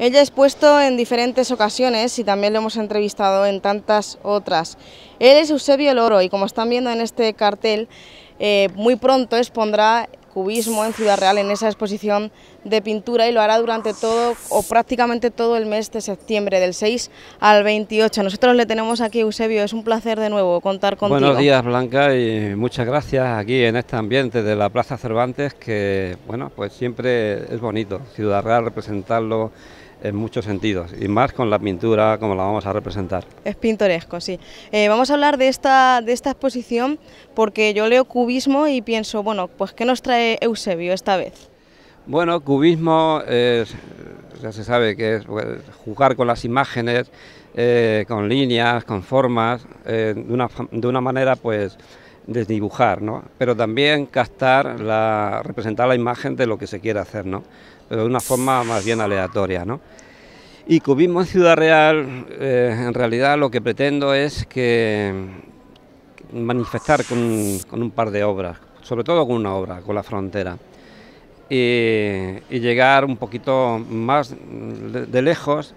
Ella ha expuesto en diferentes ocasiones y también lo hemos entrevistado en tantas otras. Él es Eusebio Loro y como están viendo en este cartel, eh, muy pronto expondrá cubismo en Ciudad Real en esa exposición de pintura y lo hará durante todo o prácticamente todo el mes de septiembre, del 6 al 28. Nosotros le tenemos aquí, Eusebio, es un placer de nuevo contar contigo. Buenos días, Blanca, y muchas gracias aquí en este ambiente de la Plaza Cervantes, que, bueno, pues siempre es bonito, Ciudad Real, representarlo en muchos sentidos, y más con la pintura como la vamos a representar. Es pintoresco, sí. Eh, vamos a hablar de esta, de esta exposición porque yo leo cubismo y pienso, bueno, pues ¿qué nos trae Eusebio esta vez? Bueno, cubismo es, ya se sabe que es pues, jugar con las imágenes, eh, con líneas, con formas, eh, de, una, de una manera pues desdibujar, ¿no? pero también captar, la, representar la imagen de lo que se quiere hacer, ¿no? pero de una forma más bien aleatoria. ¿no? Y Cubismo en Ciudad Real, eh, en realidad lo que pretendo es que manifestar con, un par de obras, sobre todo con una obra, con la frontera, y, llegar un poquito más de, lejos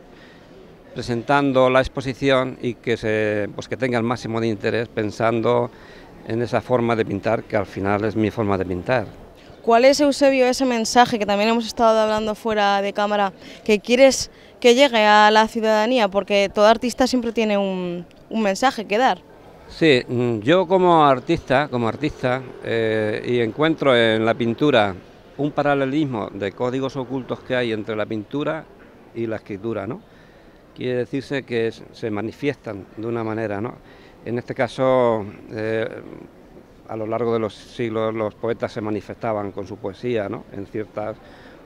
presentando la exposición y que, se, pues que tenga el máximo de interés pensando en esa forma de pintar que al final es mi forma de pintar. ¿Cuál es, Eusebio, ese mensaje que también hemos estado hablando fuera de cámara que quieres que llegue a la ciudadanía? Porque todo artista siempre tiene un, mensaje que dar. Sí, mm, yo como artista, como artista, eh, y encuentro en la pintura un paralelismo de códigos ocultos que hay entre la pintura y la escritura, ¿no? Quiere decirse que se manifiestan de una manera, ¿no? En este caso, eh, a lo largo de los siglos los poetas se manifestaban con su poesía, ¿no? En ciertas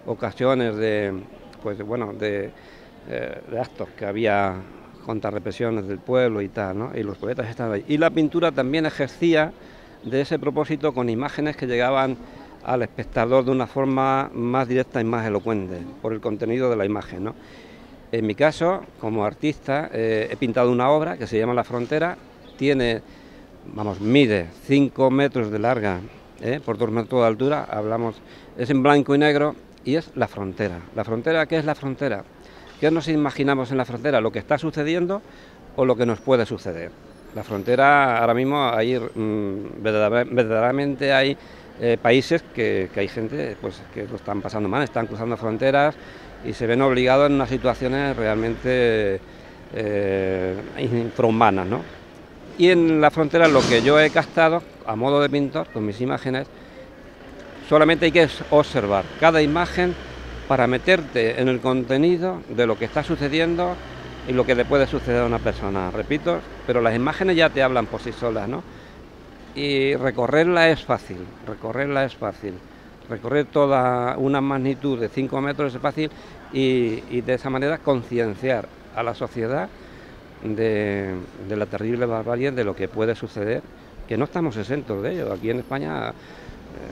ocasiones de, pues, bueno, de, eh, actos que había contra represiones del pueblo y tal, ¿no? Y los poetas estaban ahí. Y la pintura también ejercía de ese propósito con imágenes que llegaban al espectador de una forma más directa y más elocuente por el contenido de la imagen, ¿no? En mi caso, como artista, eh, he pintado una obra que se llama La Frontera tiene, vamos, mide 5 metros de larga ¿eh? por 2 metros de altura, hablamos, es en blanco y negro y es la frontera. ¿La frontera qué es la frontera? ¿Qué nos imaginamos en la frontera? ¿Lo que está sucediendo o lo que nos puede suceder? La frontera, ahora mismo, ahí mm, verdaderamente hay eh, países que, hay gente pues, que lo están pasando mal, están cruzando fronteras y se ven obligados en unas situaciones realmente eh, infrahumanas, ¿no? Y en la frontera lo que yo he captado a modo de pintor con mis imágenes, solamente hay que observar cada imagen para meterte en el contenido de lo que está sucediendo y lo que le puede suceder a una persona. Repito, pero las imágenes ya te hablan por sí solas, ¿no? Y recorrerla es fácil, recorrerla es fácil. Recorrer toda una magnitud de 5 metros es fácil y, de esa manera concienciar a la sociedad de, la terrible barbarie de lo que puede suceder, que no estamos exentos de ello. Aquí en España, eh,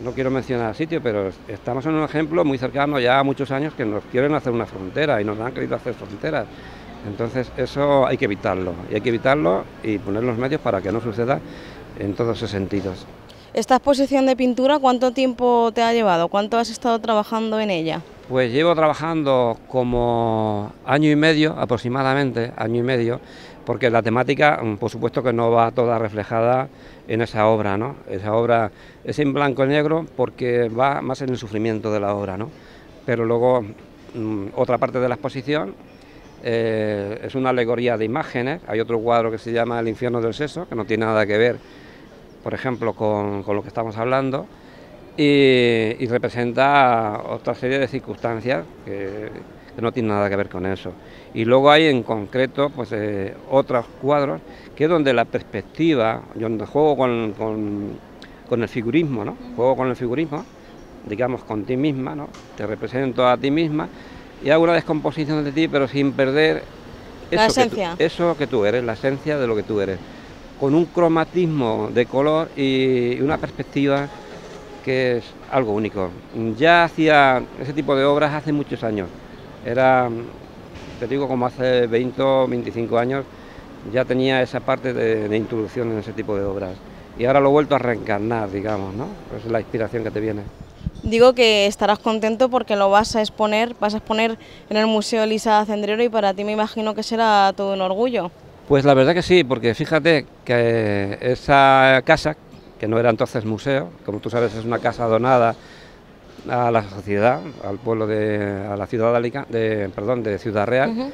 no quiero mencionar sitio, pero estamos en un ejemplo muy cercano ya a muchos años que nos quieren hacer una frontera y nos han querido hacer fronteras. Entonces eso hay que evitarlo, y hay que evitarlo y poner los medios para que no suceda en todos esos sentidos. ¿Esta exposición de pintura cuánto tiempo te ha llevado? ¿Cuánto has estado trabajando en ella? Pues llevo trabajando como año y medio aproximadamente, año y medio, porque la temática, mm, por supuesto que no va toda reflejada en esa obra, ¿no? Esa obra es en blanco y negro porque va más en el sufrimiento de la obra, ¿no? Pero luego mm, otra parte de la exposición eh, es una alegoría de imágenes, hay otro cuadro que se llama El infierno del sexo, que no tiene nada que ver, por ejemplo, con, con lo que estamos hablando, y, representa otra serie de circunstancias que, no tienen nada que ver con eso. Y luego hay en concreto pues, eh, otros cuadros que es donde la perspectiva, yo juego con, con, el figurismo, ¿no? juego con el figurismo, digamos con ti misma, ¿no? te represento a ti misma y hago una descomposición de ti pero sin perder eso, Que eso que tú eres, la esencia de lo que tú eres, con un cromatismo de color y una perspectiva que es algo único. Ya hacía ese tipo de obras hace muchos años. Era, te digo, como hace 20 o 25 años, ya tenía esa parte de, introducción en ese tipo de obras. Y ahora lo he vuelto a reencarnar, digamos, ¿no? Es la inspiración que te viene. Digo que estarás contento porque lo vas a exponer, vas a exponer en el Museo Elisa Cendrero y para ti me imagino que será todo un orgullo. Pues la verdad que sí, porque fíjate que esa casa, que no era entonces museo, como tú sabes es una casa donada a la sociedad, al pueblo de, a la ciudad de, perdón, de Ciudad Real,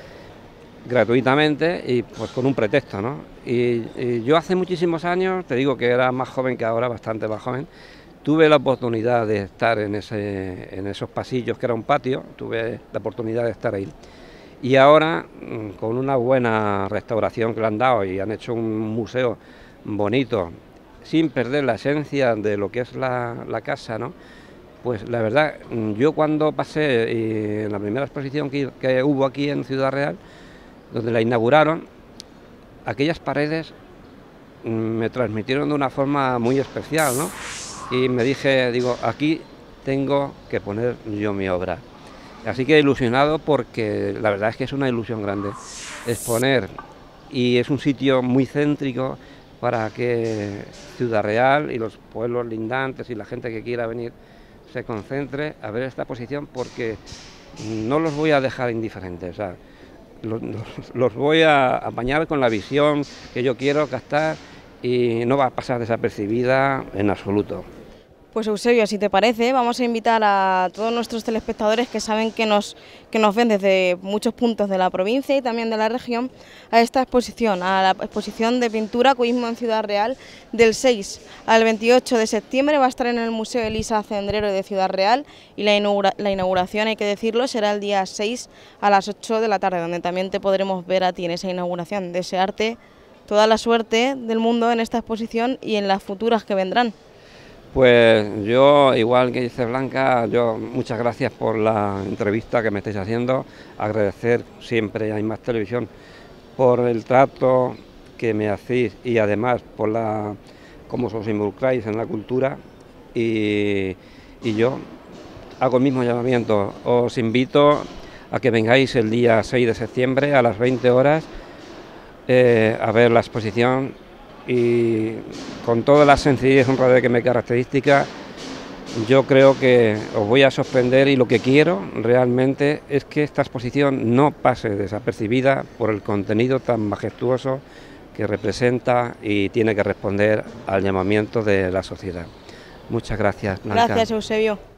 gratuitamente y pues con un pretexto, ¿no? Y, yo hace muchísimos años, te digo que era más joven que ahora, bastante más joven, tuve la oportunidad de estar en, ese, en esos pasillos, que era un patio, tuve la oportunidad de estar ahí. Y ahora, mm, con una buena restauración que le han dado y han hecho un museo bonito, sin perder la esencia de lo que es la, casa, ¿no? Pues la verdad, mm, yo cuando pasé en la primera exposición que hubo aquí en Ciudad Real, donde la inauguraron, aquellas paredes mm, me transmitieron de una forma muy especial, ¿no? Y me dije, digo, aquí tengo que poner yo mi obra. Así que ilusionado porque la verdad es que es una ilusión grande exponer y es un sitio muy céntrico para que Ciudad Real y los pueblos lindantes y la gente que quiera venir se concentre a ver esta posición porque no los voy a dejar indiferentes los, voy a apañar con la visión que yo quiero gastar y no va a pasar desapercibida en absoluto. Pues Eusebio, si te parece, vamos a invitar a todos nuestros telespectadores que saben que nos, que nos ven desde muchos puntos de la provincia y también de la región a esta exposición, a la exposición de pintura Cubismo en Ciudad Real del 6 al 28 de septiembre. Va a estar en el Museo Elisa Cendrero de Ciudad Real y la, la inauguración, hay que decirlo, será el día 6 a las 8 de la tarde, donde también te podremos ver a ti en esa inauguración. Desearte toda la suerte del mundo en esta exposición y en las futuras que vendrán. Pues yo, igual que dice Blanca, yo muchas gracias por la entrevista que me estáis haciendo, agradecer siempre a Más Televisión por el trato que me hacéis y además por la cómo os involucráis en la cultura. Y, yo hago el mismo llamamiento, os invito a que vengáis el día 6 de septiembre a las 20 horas eh, a ver la exposición y con toda la sencillez y que me característica, yo creo que os voy a sorprender y lo que quiero realmente es que esta exposición no pase desapercibida por el contenido tan majestuoso que representa y tiene que responder al llamamiento de la sociedad. Muchas gracias. Gracias, Eusebio.